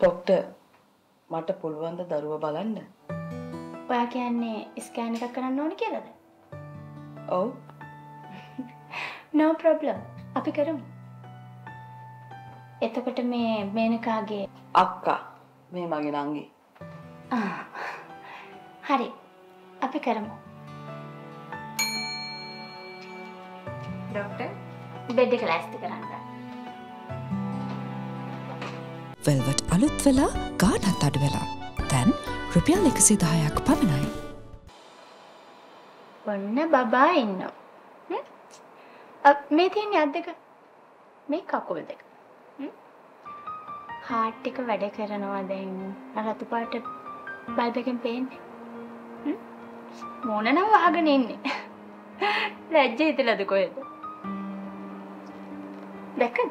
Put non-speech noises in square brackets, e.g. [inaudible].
Doctor මට පුළුවන්ද දරුව බලන්න ඔයා කියන්නේ ස්කෑන් එකක් කරන්න ඕන කියලාද? ඔව් [laughs] no problem. අපි කරමු. එතකොට මේ මේනකාගේ අක්කා මේ මගේ නංගි හරි. අපි කරමු. ඩොක්ටර් බෙඩ් එක ලෑස්ති කරන්න. වෙල්වට අලුත් වෙලා ගානත් අඩු වෙලා. තැන් රුපියල් එකසි දායක් පමණයි. ඔන්න බබා ඉන්නවා. හ්ම්? අ, මේ තියෙන අත් දෙක. මේ කකුල් දෙක. හ්ම්? හાર્ට් එක වැඩ කරනවා දැන්. අර රතු පාට බල්බ් එකෙන් පේන්නේ. හ්ම්? මූණ නම් වහගෙන ඉන්නේ. [laughs] ලැජ්ජ හිතලාද කොහෙද? දැක්කද?